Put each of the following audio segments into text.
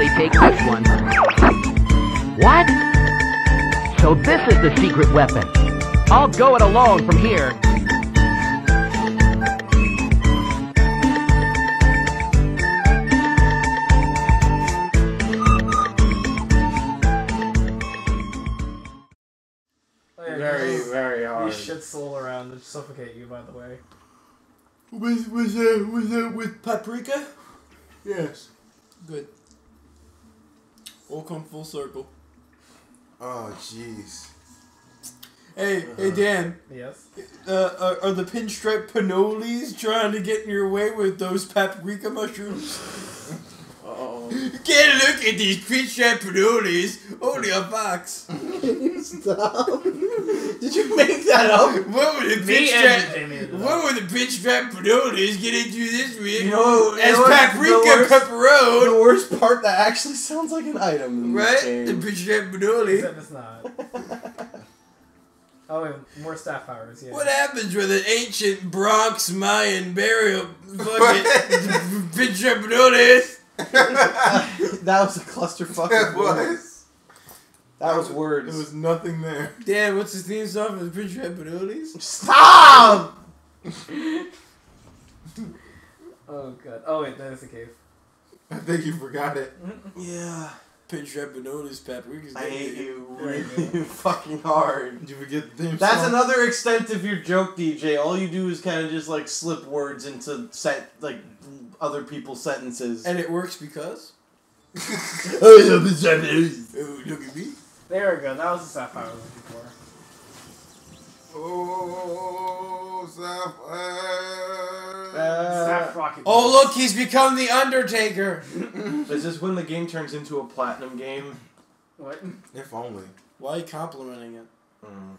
definitely take this one. What? So this is the secret weapon. I'll go it alone from here. Very, very hard. These shits roll around and suffocate you, by the way. Was was that was that with paprika? Yes. Good. All come full circle. Oh, jeez. Hey, hey Dan, Yes. uh, are, are the pinstripe panolis trying to get in your way with those paprika mushrooms? Oh. Can't look at these pinstripe panolis. Only a box. Stop. Did you make that up? What would the Me and pinstripe? Jamie ended What up. would the pinstripe panolis get into this week? You know, oh, you As know paprika pepperoni, the worst part that actually sounds like an item in right? this The game. pinstripe panoli. Except it's not. Oh, wait, more staff powers, yeah. What happens with an ancient Bronx Mayan burial fucking pinstripe panolis? that was a clusterfuck. It of was. That was words. There was nothing there. Dan, what's the theme song for the pinstripe panolis? Stop! Oh, god. Oh, wait, that is the cave. I think you forgot it. Yeah. Pinch Pinstripe panolis, paprika's I hate good. you Right, really fucking hard. Did you forget the theme That's song? another extent of your joke, DJ. All you do is kind of just like slip words into set like other people's sentences. And it works because? oh, Oh, look at me. There we go. That was the staff power I was looking for. Oh, Sapphire. staff rocket. Oh, look, he's become the Undertaker. Is this when the game turns into a platinum game? What? If only. Why are you complimenting it? Mm.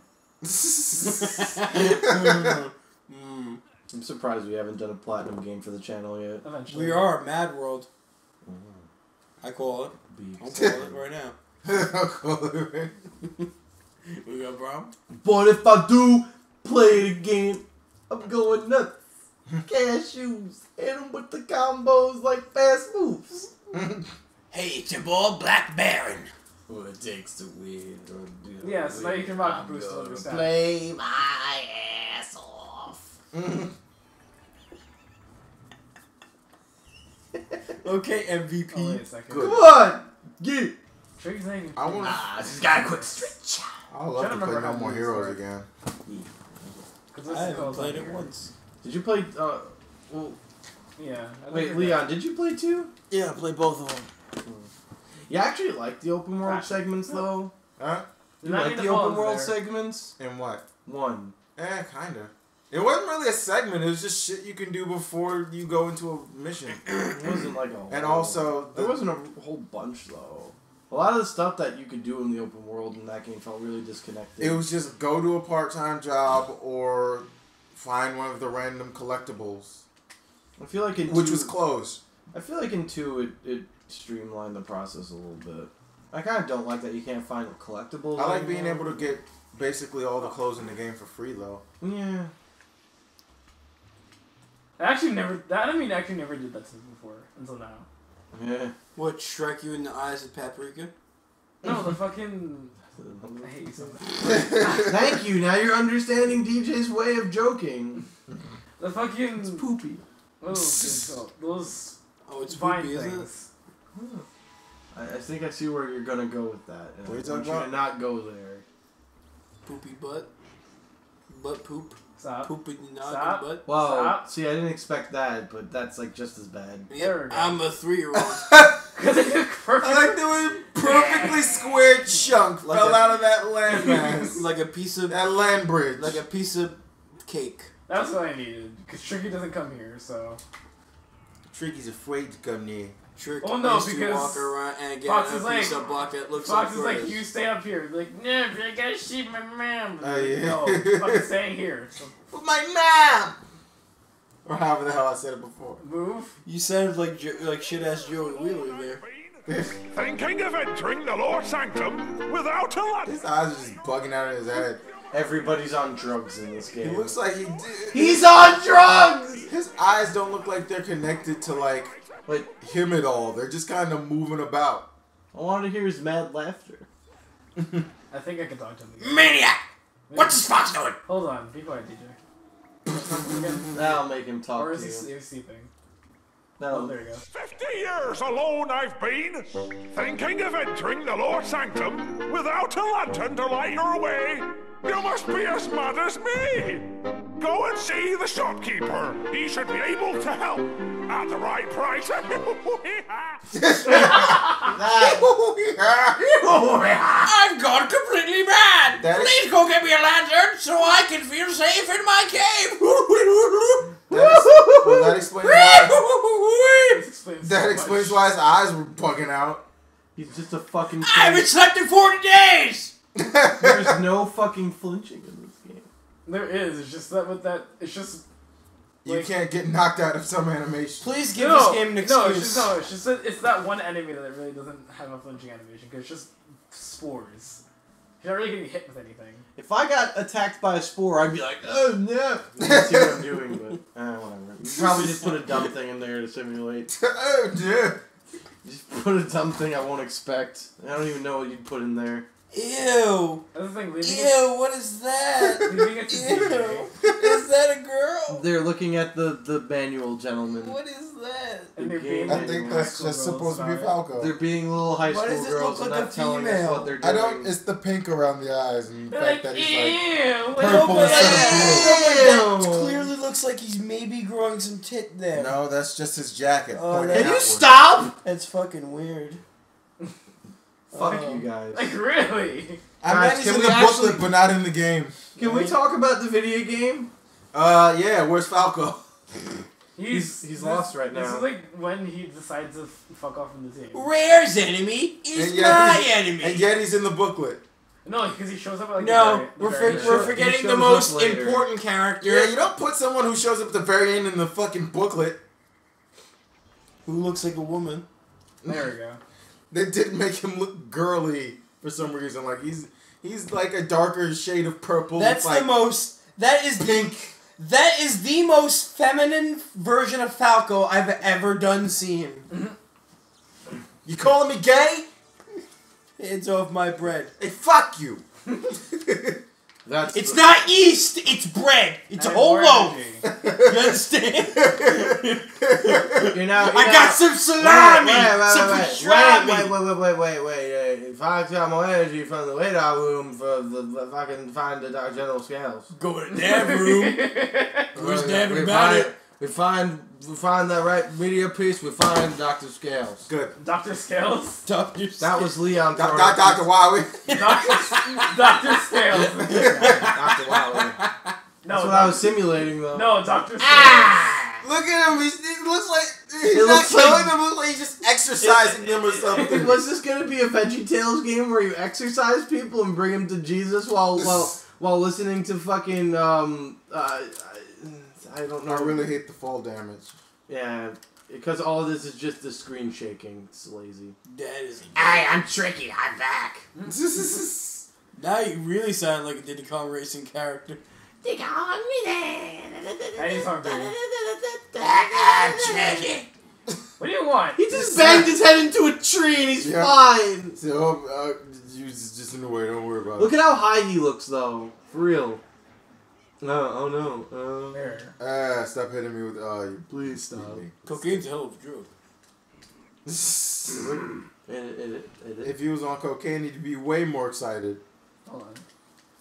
Mm. I'm surprised we haven't done a platinum game for the channel yet. Eventually. We are Mad World. I call it. I'll call it right now. I'll call it right. We got a problem? But if I do play the game, I'm going nuts. Cashews, hit 'em with the combos like fast moves. Hey, it's your boy Black Baron. What it takes to win. or do Yeah, so now you can rock I'm boost gonna your stats. Play my ass off. Okay, MVP. Oh, wait a second. Good. Come on, get it. Trick's not even. I want. Ah, this guy quit stretch. I love to to play No More Heroes work. again. Because I haven't played it here. once. Did you play? Uh, well, Yeah. I wait, you're Leon, did you play two? Yeah, I played both of them. You actually like the open world Ah. segments though. Huh? You Not like the the open world there. segments? In what? One. Eh, kinda. It wasn't really a segment. It was just shit you can do before you go into a mission. It wasn't like a. And whole- also, There wasn't a whole bunch though. A lot of the stuff that you could do in the open world in that game felt really disconnected. it was just go to a part-time job or find one of the random collectibles, I feel like in which two, was closed. I feel like in two it, it streamlined the process a little bit. I kind of don't like that you can't find collectibles. I like being able to get basically all the clothes in the game for free, though. Yeah. I actually never. That I mean, I actually never did that to me before until now. Yeah. What struck you in the eyes of Paprika? No, the fucking. I hate you so much. Thank you. Now you're understanding DJ's way of joking. The fucking. It's poopy. Those? Those Oh, it's vine poopy, isn't it? things. I, I think I see where you're gonna go with that. And What are you I want talking you to about? not go there. Poopy butt. Butt poop. Stop. Poop in your noggin Stop. butt. Well, Stop. see, I didn't expect that, but that's like just as bad. There we go. I'm a three-year-old. Because it look perfect. I like the way perfectly squared chunk Like fell a- out of that landmass. like a piece of that land bridge. like a piece of cake. That's what I needed. Because Tricky doesn't come here, so. Tricky's afraid to come near. Trick Oh, no, used to because walk around and get Fox a piece like- of block that looks Fox like is like, you stay up here. Like, no, I gotta shoot my mom. Oh, yeah. No, fucking staying here. So With my mom! Or however the hell I said it before. move. You sounded like like shit ass Joey Wheeler there. Thinking of entering the Lord Sanctum without a ladder? His eyes are just bugging out of his head. Everybody's on drugs in this game. He looks like he did. He's on drugs. His eyes don't look like they're connected to like like him at all. They're just kind of moving about. I want to hear his mad laughter. I think I can talk to him. Again. Maniac! What's this fox doing? Hold on, be quiet, DJ. That'll make him talk Or to is he, you. is he sleeping? Oh, That'll, there you go. Fifty years alone I've been, thinking of entering the Lord Sanctum without a lantern to light your way. You must be as mad as me. Go and see the shopkeeper. He should be able to help at the right price. I've gone completely mad! That is- Please go get me a lantern so I can feel safe in my cave! That, is, well, that explains why. Explains That so explains much. why his eyes were bugging out. he's just a fucking. I haven't slept in 40 days! There's no fucking flinching in this game. There is. It's just that with that. It's just. You Like- can't get knocked out of some animation. Please give no, this game an excuse. no, it's just no. It's just that, it's that one enemy that really doesn't have a flinching animation because it's just spores. You're not really getting hit with anything. If I got attacked by a spore, I'd be like, oh no. You can see what I'm doing, but uh, whatever. You probably just put a dumb thing in there to simulate. oh, dear. Just put a dumb thing I won't expect. I don't even know what you'd put in there. Ew! That's the thing. Leaving it, Ew, what is that? leaving it to Ew! Is that a girl? They're looking at the, the manual, gentlemen. What is that? And they're being I think that's just school supposed to be girls about Falco. They're being little high Why school does it girls look and like not a telling us female? what they're I don't. It's the pink around the eyes and the it. They're fact like, that he's like. ew. purple instead of hell?" That oh Ew. clearly looks like he's maybe growing some tit there. No, that's just his jacket. Oh, Can you stop? That's fucking weird. Fuck Oh. you guys. Like really? I Guys, bet he's can in we the actually- booklet, but not in the game. Can we talk about the video game? Uh, yeah. Where's Falco? He's- he's this- lost right now. This now. is like when he decides to fuck off from the team. Rare's enemy is yet my enemy. And yet he's in the booklet. No, because he shows up at like the no, very- the we're, very for, end. we're He forgetting the most important character Yeah, you don't put someone who shows up at the very end in the fucking booklet. who looks like a woman. There we go. They did make him look girly for some reason. Like he's he's like a darker shade of purple. That's like the most. That is pink. That is the most feminine version of Falco I've ever done seen. Mm-hmm. You calling me gay? Hands off my bread. Hey, fuck you. That's It's not yeast, it's bread. It's a whole loaf. You understand? You know, I got some salami, some pastrami. Wait, wait, wait, wait, wait, wait, wait. If I got more energy from the radar room for the, if I can find the General scales. Go to that room. Where's that about find, it? We find, we find that right media piece, we find Dr. Scales. Good. Dr. Scales. Doctor That was Leon Doc, throwing Dr. Wowie. Dr. Dr. Scales. Dr. Wily. No, That's what I was simulating, though. No, Dr. Scales. Ah! Look at him. He's, he looks like he's It not looks killing like- them. Looks like he's just exercising them or something. Was this gonna be a Veggie Tales game where you exercise people and bring them to Jesus while while while listening to fucking um uh I don't know. I really hate the fall damage. Yeah, because all this is just the screen shaking. It's lazy. That is. Hey, I'm tricky. I'm back. Now you really sound like a Diddy Kong racing character. They call me I need song baby. that. What do you want? He just banged his head into a tree and he's Yeah. fine. so, uh, you just, just in the way. Don't worry about Look it. Look at how high he looks, though. For real. No, oh no. Uh, There. Ah, stop hitting me with. Uh, you please stop. me. Cocaine's a hell of a drug. It, it, it, it, if he was on cocaine, he'd be way more excited. Hold on.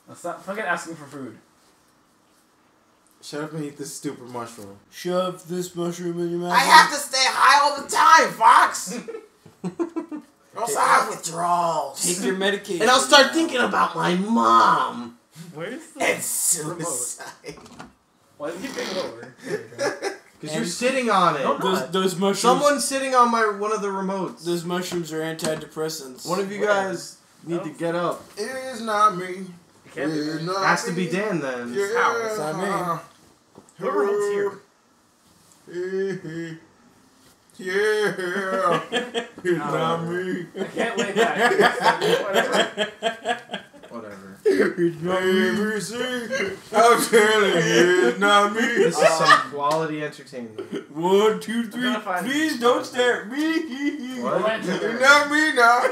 Now stop fucking asking for food. Shut up and eat this stupid mushroom. Shove this mushroom in your mouth. I have to stay high all the time, Fox. Else I have withdrawals. Take your medication. and I'll start thinking about my mom. Where's the And remote? suicide. Why did you get lower? There we go. Because you're sitting on it. No, no. Those, those mushrooms. Someone's sitting on my one of the remotes. Those mushrooms are antidepressants. One of you Where? guys need to oh. get up. It is not me. It can't be. It is me. not Has to be. Dan then. Yeah. How? It's not me. What remote's here? Yeah. It's not me. I can't lay back. Whatever. It's not me. I'm telling you, it's not me. This is some quality entertainment. One, two, three. Please don't stare at me. What? It's not me now.